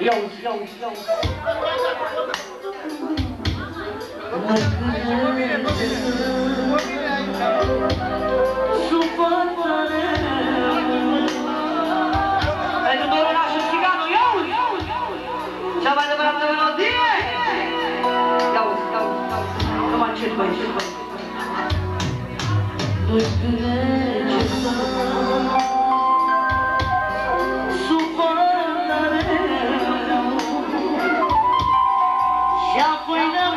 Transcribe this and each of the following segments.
Yo, yo, yo. mai departe melodie! Stau, stau, stau, stau, numai încet, mai încet, mai încet. Nu-i plece Supărare Și apoi ne-am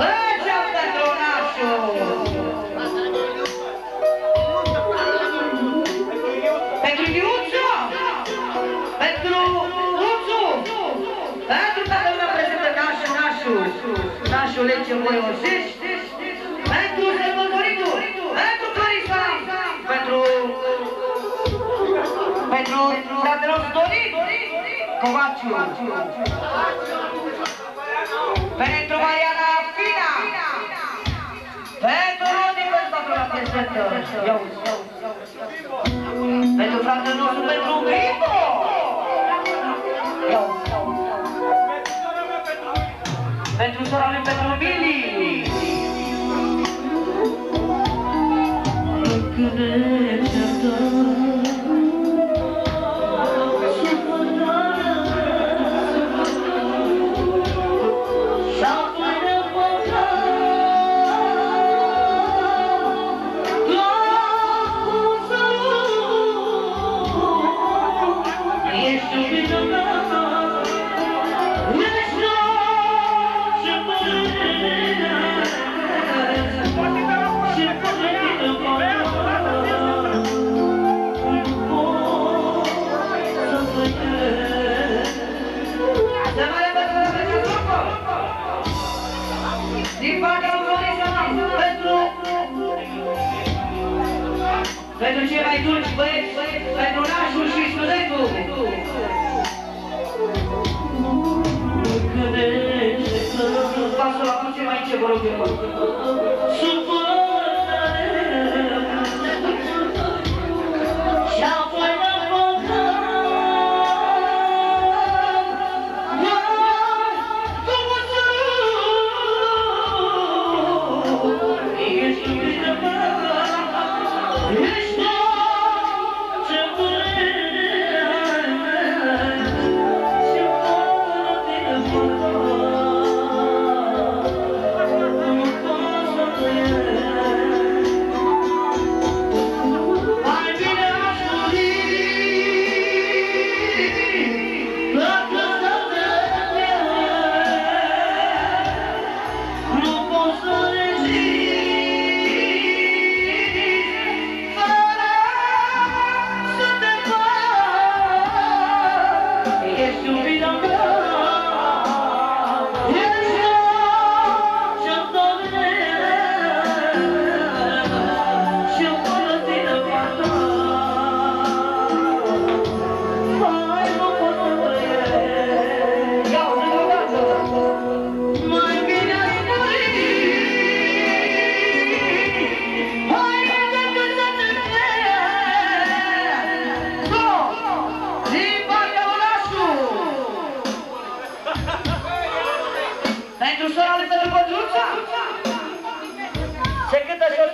Pedro ao patronato! Petruliuzzo! Petruliuzzo! Pentru patrona prezentă nașu, nașu! Nașu lege voi osești! Pentru sărbătoritul! Pentru Clarisa! Pentru... Pentru... Pentru... Pentru... Pentru fratele nostru, pentru Gribo! Pentru sora lui, pentru Mili! Când Amen.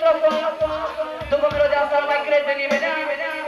microfon După melodia asta nu mai crede nimeni, nimeni